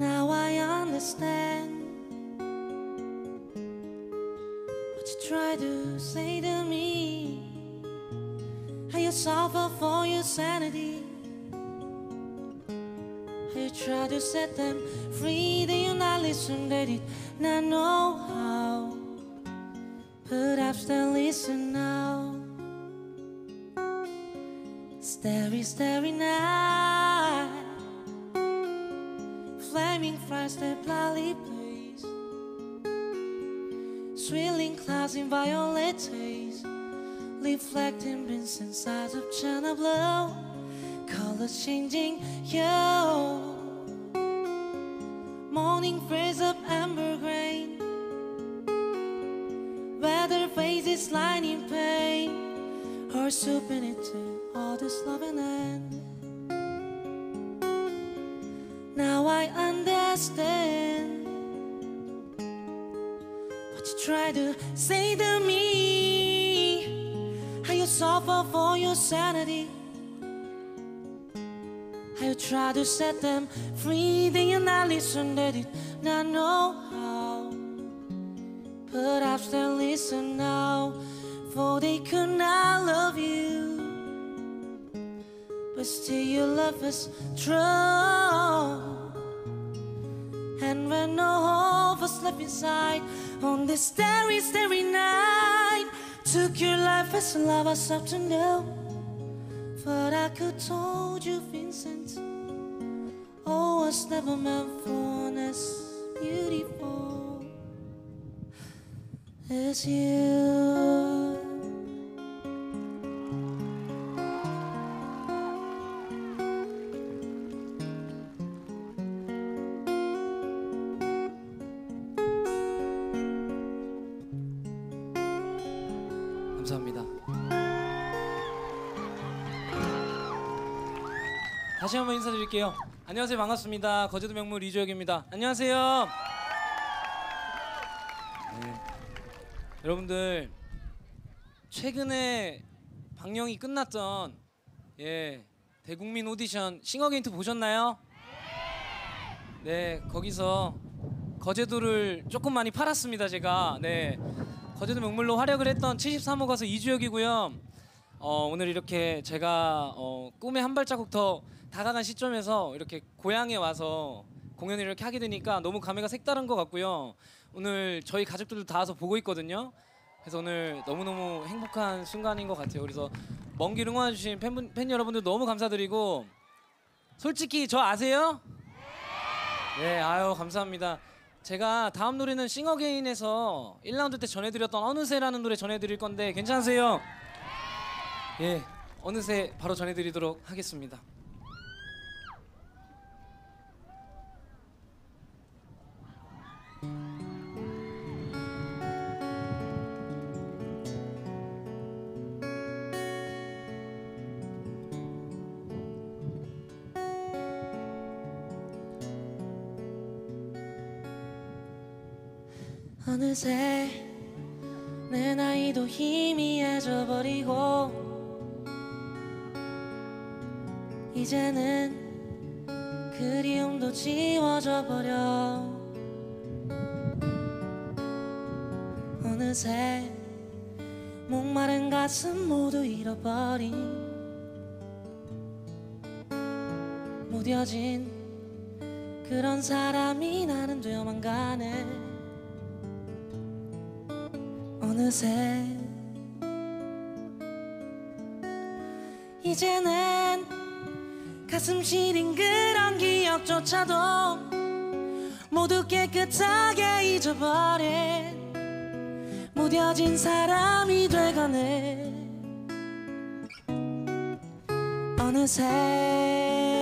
Now I understand what you try to say to me. How you suffer for your sanity. How you try to set them free. They you not listen. They did not know how. Perhaps they'll listen now. Starry, starry night. Flaming fires that blindly blaze. Swirling clouds in violet haze. Reflecting Vincent sides of china blue. Colors changing hue. Morning phrase of amber grain. Weather phases line in pain. Her souping into all this loving end. Understand what you try to say to me. How you suffer for your sanity. How you try to set them free. They you not listen, they did not know how. Perhaps they'll listen now, for they could not love you. But still, your love is true. When no hope was left inside, on this starry, starry night, took your life as love was up to know. But I could told you, Vincent, oh, was never meant for as beautiful as you. 다시 한번 인사드릴게요. 안녕하세요. 반갑습니다. 거제도 명물 이주혁입니다. 안녕하세요. 네. 여러분들 최근에 방영이 끝났던 예 대국민 오디션 싱어게인2 보셨나요? 네 거기서 거제도를 조금 많이 팔았습니다 제가 네 거제도 명물로 활약을 했던 73호 가수 이주혁이고요. 어, 오늘 이렇게 제가 어, 꿈에 한 발자국 더 다가간 시점에서 이렇게 고향에 와서 공연을 이렇게 하게 되니까 너무 감회가 색다른 것 같고요. 오늘 저희 가족들도 다 와서 보고 있거든요. 그래서 오늘 너무너무 행복한 순간인 것 같아요. 그래서 먼 길 응원해주신 팬분, 팬 여러분들 너무 감사드리고 솔직히 저 아세요? 네, 아유 감사합니다. 제가 다음 노래는 싱어게인에서 1라운드 때 전해드렸던 어느새라는 노래 전해드릴 건데 괜찮으세요? 예, 어느새 바로 전해드리도록 하겠습니다. 어느새 내 나이도 희미해져 버리고 이제는 그리움도 지워져 버려. 어느새 목마른 가슴 모두 잃어버린 무뎌진 그런 사람이 나는 되어만 가네. 어느새 이제는 가슴 시린 그런 기억조차도 모두 깨끗하게 잊어버린 무뎌진 사람이 돼가네 어느새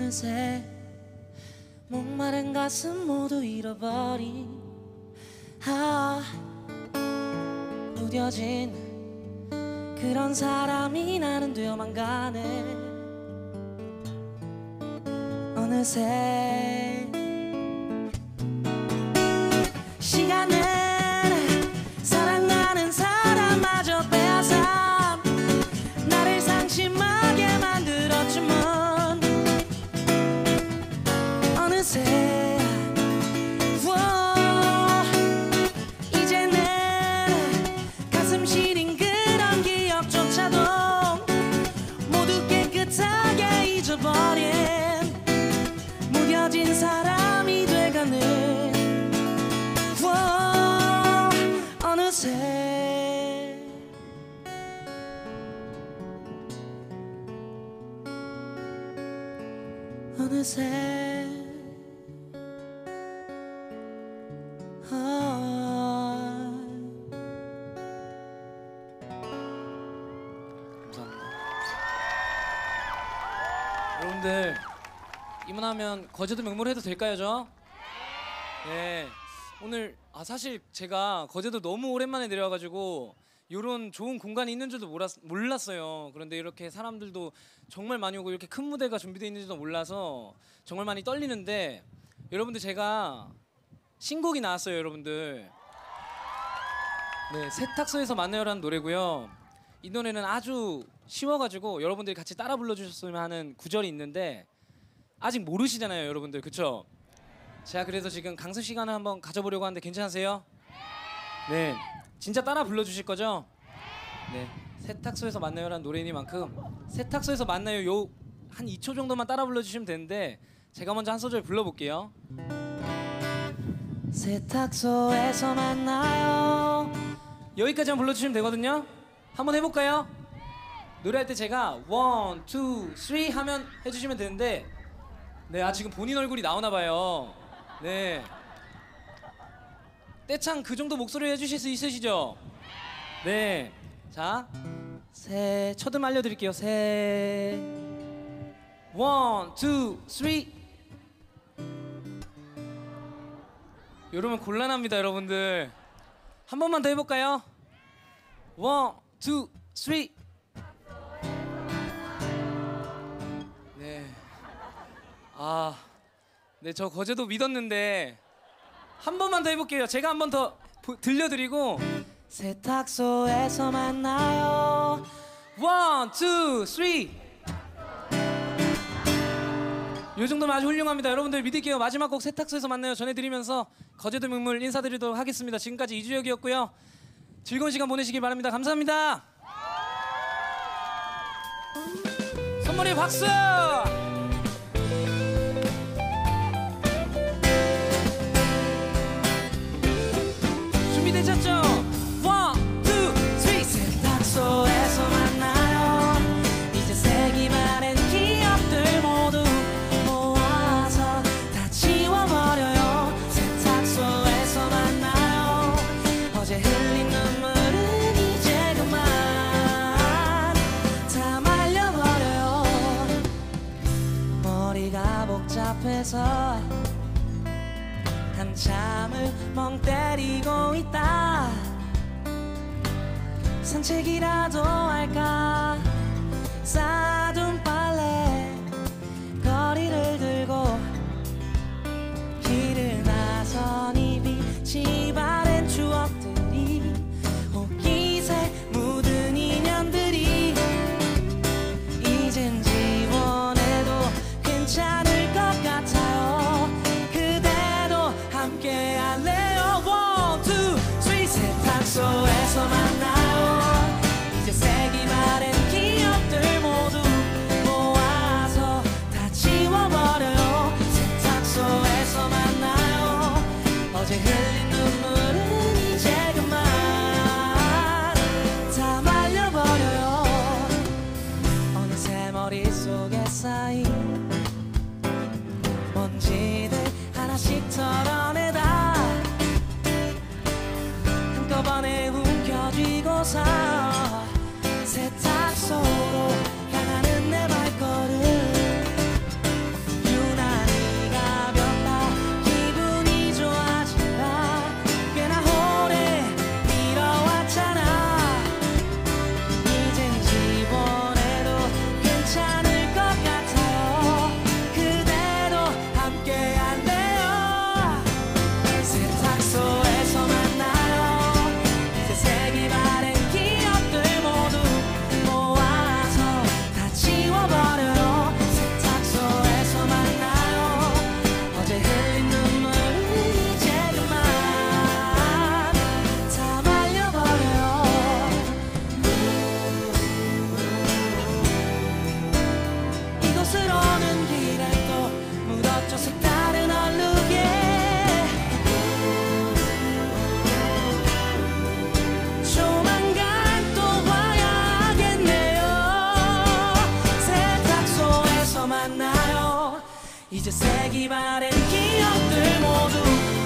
어느새 목마른 가슴 모두 잃어버린 아 무뎌진 그런 사람이 나는 되어만 가네. 어느새 시간을 무뎌진 사람이 돼가는 우와, 어느새. 어느새. 아, 감사합니다. 여러분들 이문하면 거제도 명물 해도 될까요, 저? 네. 오늘 아 사실 제가 거제도 너무 오랜만에 내려와가지고 이런 좋은 공간이 있는 줄도 몰랐, 몰랐 어요. 그런데 이렇게 사람들도 정말 많이 오고 이렇게 큰 무대가 준비되어 있는지도 몰라서 정말 많이 떨리는데 여러분들 제가 신곡이 나왔어요, 여러분들. 네, 세탁소에서 만나요라는 노래고요. 이 노래는 아주 쉬워가지고 여러분들이 같이 따라 불러주셨으면 하는 구절이 있는데 아직 모르시잖아요, 여러분들, 그쵸? 제가 그래서 지금 강습 시간을 한번 가져보려고 하는데 괜찮으세요? 네, 진짜 따라 불러주실 거죠? 네, 세탁소에서 만나요라는 노래니만큼 세탁소에서 만나요 요 한 2초 정도만 따라 불러주시면 되는데 제가 먼저 한 소절 불러볼게요. 세탁소에서 만나요 여기까지만 불러주시면 되거든요. 한번 해볼까요? 노래할 때 제가 one, two, three 하면 해주시면 되는데 네, 아 지금 본인 얼굴이 나오나 봐요. 네. 떼창 그 정도 목소리 해주실 수 있으시죠? 네. 자, 세 첫음 알려드릴게요. 세, one, two, three. 이러면 곤란합니다, 여러분들. 한 번만 더 해볼까요? One, two, three. 아, 네, 저 거제도 믿었는데 한 번만 더 해볼게요. 제가 한 번 더 들려드리고 세탁소에서 만나요 one, two, three. 요 정도면 아주 훌륭합니다. 여러분들 믿을게요. 마지막 곡 세탁소에서 만나요 전해드리면서 거제도 명물 인사드리도록 하겠습니다. 지금까지 이주혁이었고요. 즐거운 시간 보내시길 바랍니다. 감사합니다. 선물이 박수! 준비되셨죠? 산책이라도 할까 sair 새색이 바랜 기억들 모두